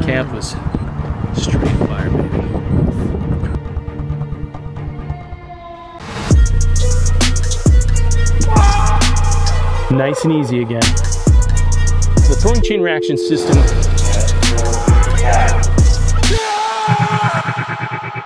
Camp was straight fire, baby. Nice and easy again. The throwing chain reaction system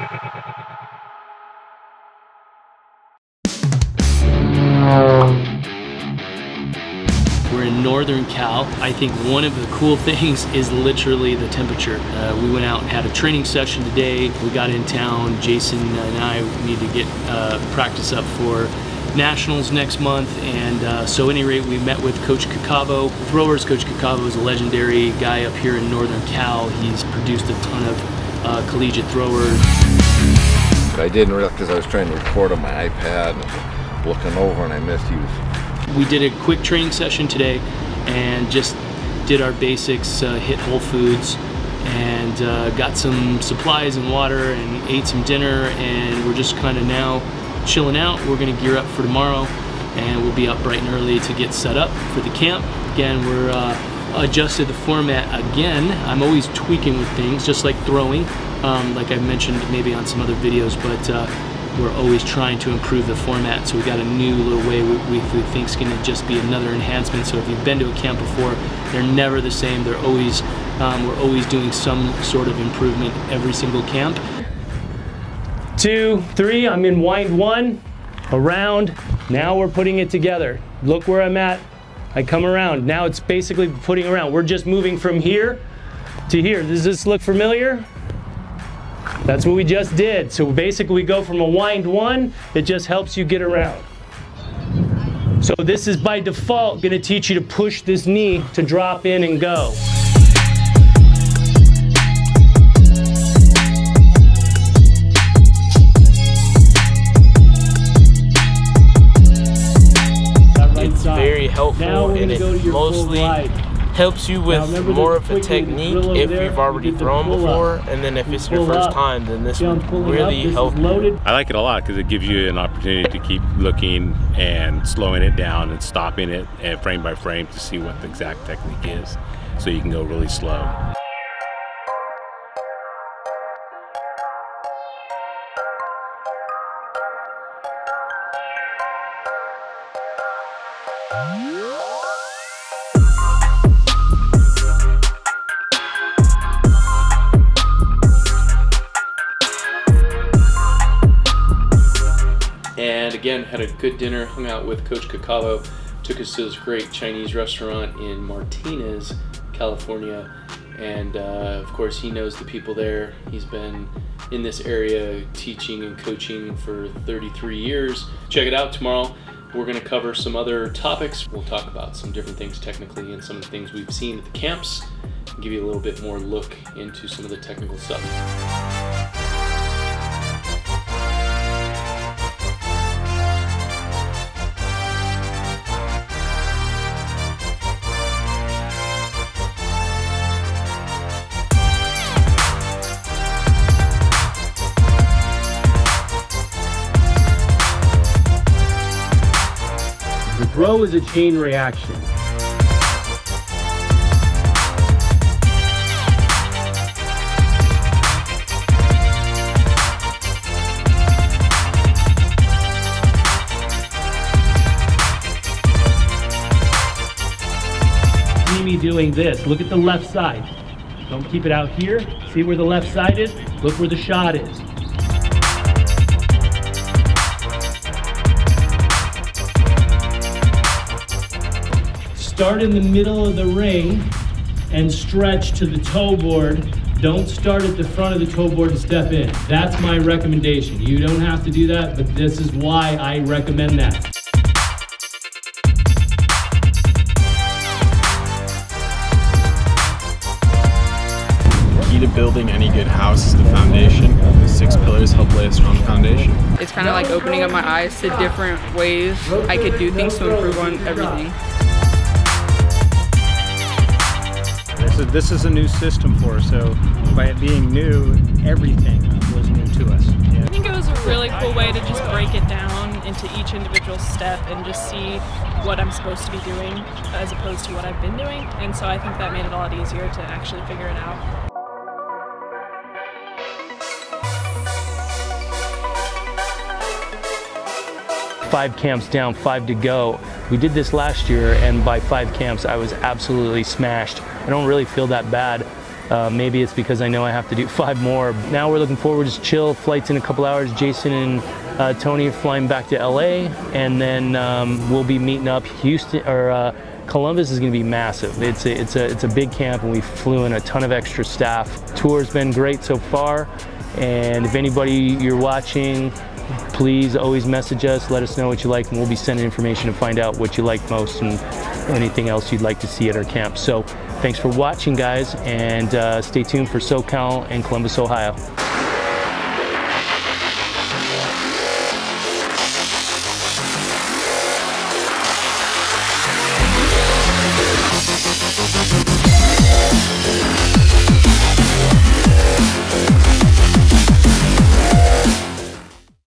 Northern Cal. I think one of the cool things is literally the temperature. Uh, we went out and had a training session today. We got in town. Jason and I need to get uh, practice up for nationals next month. And uh, so, at any rate, we met with Coach Cacavo. Throwers, Coach Cacavo is a legendary guy up here in Northern Cal. He's produced a ton of uh, collegiate throwers. I didn't realize because I was trying to record on my iPad, looking over, and I missed he was We did a quick training session today and just did our basics, uh, hit Whole Foods, and uh, got some supplies and water and ate some dinner. And we're just kind of now chilling out. We're to gear up for tomorrow and we'll be up bright and early to get set up for the camp. Again, we're uh, adjusted the format again. I'm always tweaking with things, just like throwing, um, like I mentioned maybe on some other videos, but uh, we're always trying to improve the format. So we got a new little way we, we, think is going to just be another enhancement. So if you've been to a camp before, they're never the same. They're always um, we're always doing some sort of improvement every single camp. Two, three. I'm in wind one, around. Now we're putting it together. Look where I'm at. I come around. Now it's basically putting around. We're just moving from here to here. Does this look familiar? That's what we just did. So basically we go from a wind one, it just helps you get around. So this is by default gonna teach you to push this knee to drop in and go. It's very helpful and it mostly helps you with more of a technique if you've already thrown before and then if it's your first time then this would really help you. I like it a lot because it gives you an opportunity to keep looking and slowing it down and stopping it and frame by frame to see what the exact technique is so you can go really slow. And again had a good dinner hung out with coach cacavo took us to this great chinese restaurant in martinez california. And uh, of course he knows the people there. He's been in this area teaching and coaching for 33 years. Check it out tomorrow. We're going to cover some other topics. We'll talk about some different things technically and some of the things we've seen at the camps give you a little bit more look into some of the technical stuff Throw is a chain reaction. See me doing this. Look at the left side. Don't keep it out here. See where the left side is? Look where the shot is. Start in the middle of the ring and stretch to the toe board. Don't start at the front of the toe board and step in. That's my recommendation. You don't have to do that, but this is why I recommend that. Key to building any good house is the foundation. The six pillars help lay a strong foundation. It's kind of like opening up my eyes to different ways I could do things to improve on everything. This is, this is a new system for us, so by it being new, everything was new to us. Yeah. I think it was a really cool way to just break it down into each individual step and just see what I'm supposed to be doing as opposed to what I've been doing. And so I think that made it a lot easier to actually figure it out. Five camps down, five to go. We did this last year, and by five camps, I was absolutely smashed. I don't really feel that bad. Uh, maybe it's because I know I have to do five more. Now we're looking forward to chill. Flights in a couple hours. Jason and uh, Tony are flying back to LA, and then um, we'll be meeting up. Houston or uh, Columbus is going to be massive. It's a, it's a it's a big camp, and we flew in a ton of extra staff. Tour's been great so far, and if anybody you're watching please always message us, let us know what you like, and we'll be sending information to find out what you like most and anything else you'd like to see at our camp. So thanks for watching, guys, and uh, stay tuned for SoCal and Columbus, Ohio.